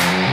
Bye.